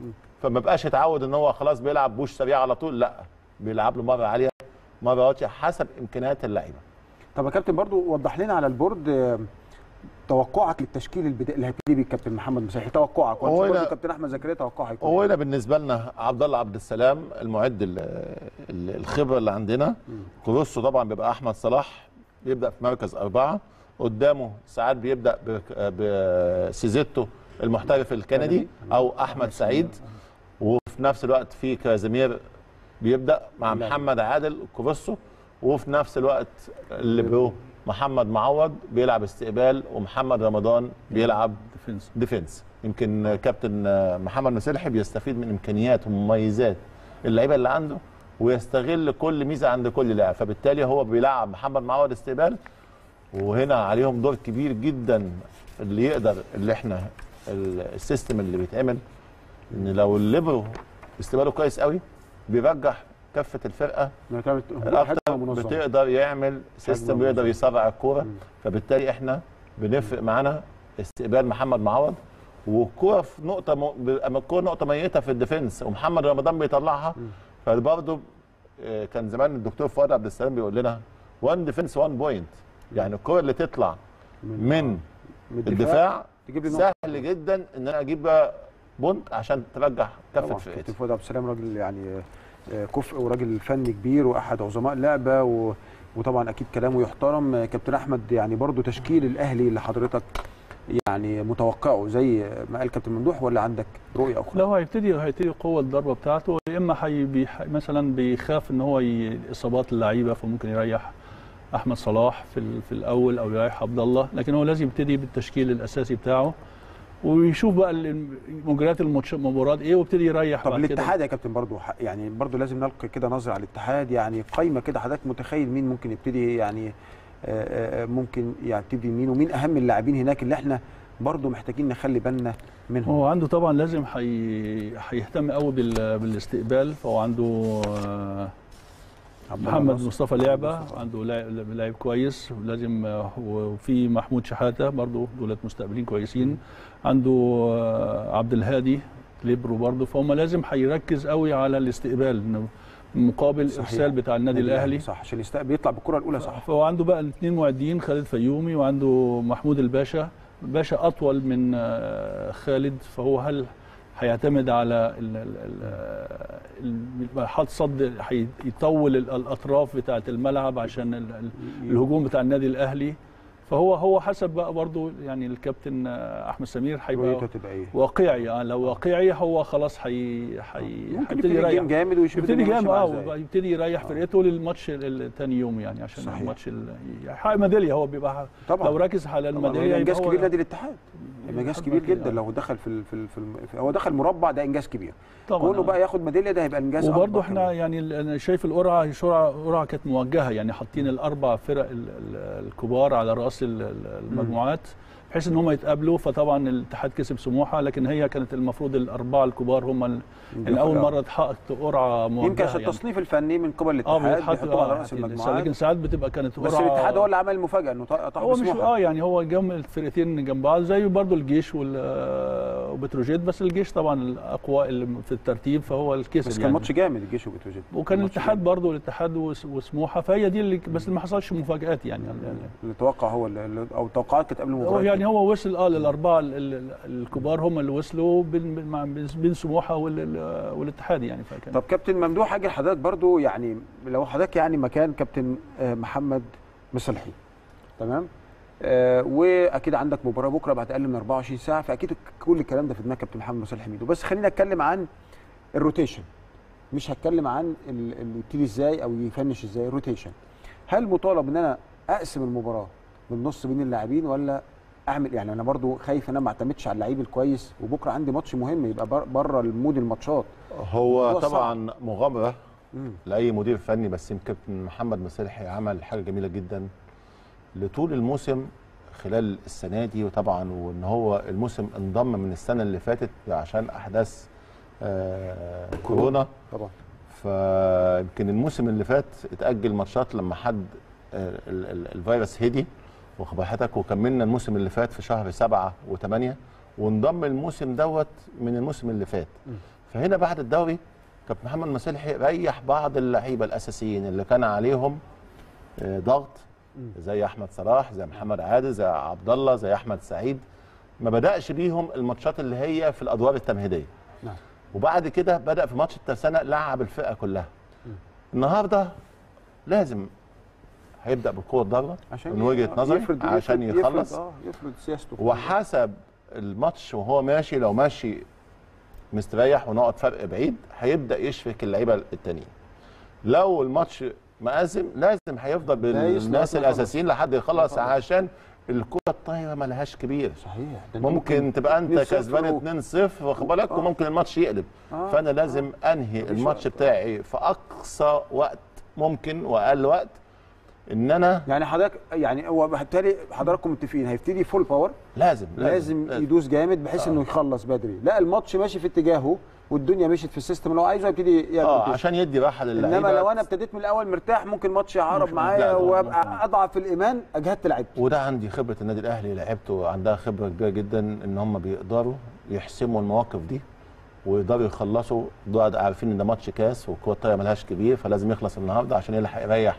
S2: فما بقاش يتعود إن هو خلاص بيلعب push سريع على طول. لأ. بيلعب له مرة عالية مرة واطية حسب إمكانيات اللعيبة.
S1: طب يا كابتن برضو وضح لنا على ال board آه، توقعك للتشكيل البدائي اللي هيبتدي بيه الكابتن محمد مصيلحي. توقعك
S2: هو
S1: وانت
S2: هنا-
S1: كابتن أحمد زكريا توقعك. هيكون
S2: هو؟ هنا بالنسبة لنا عبد الله عبد السلام المعد ال- ال- الخبرة اللي عندنا. كروسو طبعا بيبقى أحمد صلاح بيبدأ في مركز أربعة. قدامه ساعات بيبدأ ب- بسيزيتو المحترف الكندي أو أحمد سعيد. وفي نفس الوقت في كازيمير بيبدأ مع
S1: لا.
S2: محمد عادل كوفيسو وفي نفس الوقت الليبرو محمد معوض بيلعب استقبال ومحمد رمضان بيلعب
S3: defense
S2: defense يمكن كابتن محمد مصيلحي بيستفيد من إمكانيات ومميزات اللعيبة اللي عنده ويستغل كل ميزة عند كل لاعب. فبالتالي هو بيلعب محمد معوض استقبال وهنا عليهم دور كبير جدا اللي يقدر اللي إحنا ال- ال system اللي بيتعمل. إن لو الليبرو استقباله كويس قوي بيرجح كفه الفرقة.
S1: حاجة منظمة.
S2: بتقدر يعمل
S1: system.
S2: بيقدر يسرع الكورة. فبالتالي إحنا بنفرق معانا استقبال محمد معوض. والكورة في نقطة م... الكورة نقطة ميتة في ال defense. ومحمد رمضان بيطلعها. فبرضه آه، كان زمان الدكتور فؤاد عبد السلام بيقول لنا 1 defense 1 point يعني الكورة اللي تطلع من
S1: من
S2: الدفاع. سهل جدا إن أنا أجيب point عشان ترجع
S1: كفة
S2: فرقتي
S1: كابتن فؤاد عبد السلام راجل يعني آه، كفء وراجل فني كبير وأحد عظماء اللعبة و... وطبعا أكيد كلامه يحترم. آه، كابتن أحمد يعني برضو تشكيل الأهلي اللي حضرتك يعني متوقعه زي ما قال كابتن ممدوح ولا عندك رؤية أخرى؟
S3: لا هو هيبتدي هيبتدي قوة الضربة بتاعته. يا إما حي بيح مثلا بيخاف إن هو ي- إصابات اللعيبة فممكن يريح أحمد صلاح في في الأول أو يريح عبد الله. لكن هو لازم يبتدي بالتشكيل الأساسي بتاعه. ويشوف بقى مجريات المباراة إيه ويبتدي يريح
S1: طب. الاتحاد يا كابتن برضو يعني برضو لازم نلقي كده نظرة على الاتحاد يعني قايمة كده حضرتك متخيل مين ممكن يبتدي يعني آه، آه، ممكن يبتدي مين ومين أهم اللاعبين هناك اللي إحنا برضو محتاجين نخلي بالنا منهم
S3: هو عنده طبعا لازم حي... هيهتم قوي بال... بالاستقبال فهو عنده آه، محمد. مصطفى
S1: لعبة.
S3: عنده لاعب لاعب كويس ولازم آه، وفي محمود شحاتة برضه دولت مستقبلين كويسين. عنده آه، عبد الهادي ليبرو برضه فهم لازم هيركز قوي على الاستقبال مقابل
S1: صحيح.
S3: الارسال بتاع النادي الأهلي.
S1: صح عشان يستقبل يطلع بالكرة الأولى صح.
S3: فهو عنده بقى الاثنين معدين خالد فيومي وعنده محمود الباشا. باشا أطول من آه، خالد. فهو هل هيعتمد على حط صد هيطول ال- الأطراف بتاعة الملعب عشان ال- ال- الهجوم بتاع النادي الأهلي. فهو هو حسب بقى برضو يعني الكابتن آه، أحمد سمير هيبقى
S1: إيه؟
S3: واقعي آه، لو واقعي هو خلاص حي حي
S1: ممكن
S3: هيبتدي
S1: يبتدي
S3: يريح
S1: جامد ويشوف
S3: يبتدي جامد
S1: آه.
S3: يبتدي يريح
S1: آه.
S3: فرقته للماتش الثاني يوم يعني عشان
S1: صحيح.
S3: الماتش ال- يحقق ميدالية هو بيبقى
S1: طبعا
S3: لو ركز على
S1: الميدالية
S3: يبقى
S1: انجاز كبير نادي الاتحاد
S3: إنجاز
S1: كبير. جدا لو دخل في ال- في ال- في الم- في- هو دخل مربع ده إنجاز كبير
S3: طبعا
S1: كونه
S3: آه.
S1: بقى ياخد ميدالية ده هيبقى إنجاز
S3: وبرضه
S1: إحنا.
S3: يعني أنا شايف القرعة قرعة كانت موجهة يعني حاطين الأربع فرق ال- ال- الكبار على رأس ال- ال- المجموعات بحيث إن هم يتقابلوا فطبعا الاتحاد كسب سموحة لكن هي كانت المفروض الأربعة الكبار هم ال- يعني أول مرة اتحقق قرعة موجهة
S1: يمكن عشان
S3: يعني.
S1: التصنيف الفني من قبل
S3: آه
S1: الاتحاد
S3: بيتحط
S1: بيحطوه على آه
S3: رأس.
S1: المجموعات
S3: لكن ساعات بتبقى كانت
S1: بس
S3: قرعه
S1: الاتحاد هو اللي عمل المفاجأة إنه طا- طاح
S3: هو مش آه يعني هو جم الفرقتين جنب بعض زي برضو الجيش وال- آه، وبتروجيت بس الجيش طبعا الأقوى اللي في الترتيب فهو الكسب
S1: بس كان
S3: يعني.
S1: ماتش جامد الجيش وبتروجيت
S3: وكان الاتحاد. برضو الاتحاد وس- وسموحة فهي دي اللي بس ما حصلش مفاجآت يعني
S1: اللي توقع هو اللي اللي- أو توقعات كانت قبل المباراه
S3: يعني هو وصل آه للأربعة ال- ال- الكبار هم اللي وصلوا بين بين- سموحة وال- والاتحاد يعني فكان.
S1: طب كابتن ممدوح حاجة لحضرتك برضو يعني لو حضرتك يعني مكان كابتن آه، محمد مصيلحي تمام؟ آه وأكيد عندك مباراة بكرة بعد أقل من 24 ساعة فأكيد كل الكلام ده في دماغ كابتن محمد مصيلحي ميدو. بس خلينا أتكلم عن ال rotation. مش هتكلم عن ال- اللي يبتدي إزاي أو ي finish إزاي ال rotation. هل مطالب إن أنا أقسم المباراة بالنص بين اللاعبين ولا اعمل يعني أنا برضو خايف إن أنا ما أعتمدش على اللعيب الكويس وبكرة عندي ماتش مهم يبقى بر- بره المود الماتشات.
S2: هو طبعا
S1: مغامرة.
S2: لأي مدير فني بس يمكن محمد مسلحي عمل حاجة جميلة جدا لطول الموسم خلال السنة دي وطبعا وإن هو الموسم انضم من السنة اللي فاتت عشان أحداث آه كورونا.
S1: طبعا.
S2: فيمكن الموسم اللي فات اتأجل ماتشات لما حد آه، ال- ال- الفيروس هدي. واخد حضرتك وكملنا الموسم اللي فات في شهر سبعة وثمانية وانضم الموسم دوت من الموسم اللي فات. فهنا بعد الدوري كابتن محمد مسلحي ريح بعض اللعيبة الأساسيين اللي كان عليهم آه، ضغط زي أحمد صلاح زي محمد عادل زي عبد الله زي أحمد سعيد. ما بدأش بيهم الماتشات اللي هي في الأدوار التمهيدية.
S1: نعم.
S2: وبعد كده بدأ في ماتش الترسانة لعب الفرقة كلها. النهارده لازم هيبدأ بالقوه الضاره من وجهة
S1: آه،
S2: نظري
S1: يفرض-
S2: عشان
S1: يفرض-
S2: يخلص
S1: آه يفرض سياسته
S2: وحسب الماتش وهو ماشي لو ماشي مستريح ونقعد فرق بعيد هيبدأ يشفك اللعيبة التانيين لو الماتش مأزم لازم هيفضل بالناس الأساسيين لحد يخلص. عشان الكرة الطايرة ملهاش كبير
S1: صحيح أنت
S2: ممكن تبقى أنت
S1: 2-0
S2: كسبان
S1: و-
S2: 2-0 واخد بالك
S1: آه.
S2: وممكن الماتش يقلب
S1: آه.
S2: فأنا لازم أنهي
S1: مفيش
S2: الماتش. بتاعي في أقصى وقت ممكن وأقل وقت إن أنا
S1: يعني حضرتك يعني هو بالتالي حضراتكم متفقين هيبتدي full power
S2: لازم
S1: لازم, لازم يدوس جامد بحيث
S2: آه.
S1: انه يخلص بدري. لا الماتش ماشي في اتجاهه والدنيا مشيت في ال system. اللي هو عايزه يبتدي آه.
S2: عشان يدي راحة للعيبة.
S1: إنما لو أنا ابتديت من الأول مرتاح ممكن ماتش
S3: يهرب
S1: معايا
S3: وأبقى.
S1: أضعف الإيمان أجهدت لعيبتي.
S2: وده عندي خبرة النادي الأهلي لعبته عندها خبرة كبيرة جدا إن هم بيقدروا يحسموا المواقف دي. ويقدروا يخلصوا ده عارفين إن ده ماتش كاس والكره الطايره ملهاش كبير فلازم يخلص النهارده عشان يلحق يريح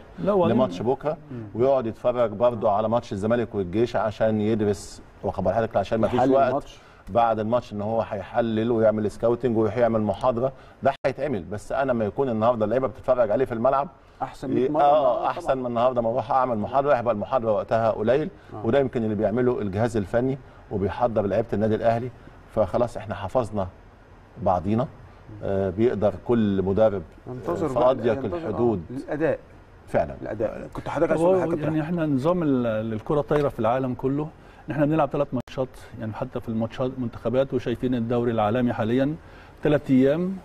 S2: لماتش بكرة ويقعد يتفرج برضه على ماتش الزمالك والجيش عشان يدرس واخد بال حضرتك عشان ما فيش وقت
S1: الماتش.
S2: بعد الماتش إن هو هيحلل ويعمل scouting ويعمل محاضرة. ده هيتعمل بس أنا لما يكون النهارده اللعيبة بتتفرج عليه في الملعب
S1: أحسن 100 مرة
S2: آه
S1: طبعاً.
S2: أحسن من النهارده ما أروح أعمل محاضرة هيبقى المحاضرة وقتها قليل. وده يمكن اللي بيعمله الجهاز الفني وبيحضر لعيبة النادي الأهلي. فخلاص إحنا حفظنا بعضينا. آه بيقدر كل مدرب آه، في اضيق
S1: آه،
S2: الحدود
S1: الأداء.
S2: فعلا.
S1: الأداء. كنت حضرتك عايز تقول حاجة؟
S3: يعني إحنا نظام ال- الكرة الطايرة في العالم كله ان إحنا بنلعب ثلاث ماتشات يعني حتى في الماتشات المنتخبات وشايفين الدوري العالمي حاليا ثلاث أيام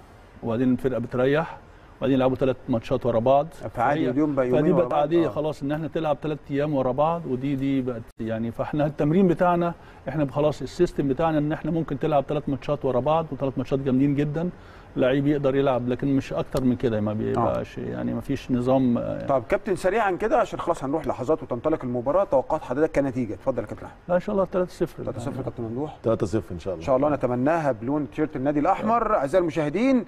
S3: وبعدين الفرقة بتريح. وبعدين يلعبوا ثلاث ماتشات ورا بعض.
S1: فعادي اليوم بقى يومين
S3: فدي
S1: ورا
S3: بقت
S1: بعض.
S3: عادية
S1: آه.
S3: خلاص إن إحنا تلعب ثلاث أيام ورا بعض ودي دي بقت يعني فإحنا التمرين بتاعنا إحنا خلاص ال system بتاعنا إن إحنا ممكن تلعب ثلاث ماتشات ورا بعض وثلاث ماتشات جامدين جدا لعيب يقدر يلعب لكن مش أكتر من كده ما بيبقاش يعني ما فيش نظام آه،
S1: طب كابتن سريعا كده عشان خلاص هنروح لحظات وتنطلق المباراة توقعات حضرتك كنتيجة؟ اتفضل يا كابتن أحمد.
S3: لا إن شاء الله 3-0
S1: 3-0 كابتن ممدوح.
S2: 3-0 إن شاء
S1: إن
S2: الله
S1: شاء الله نتمناها بلون تيشيرت النادي الأحمر. أعزائي المشاهدين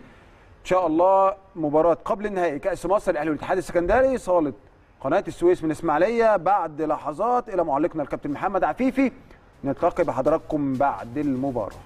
S1: إن شاء الله مباراة قبل النهائي كأس مصر الاهلي والاتحاد السكندري صاله قناة السويس من إسماعيلية بعد لحظات إلى معلقنا الكابتن محمد عفيفي. نلتقي بحضراتكم بعد المباراة.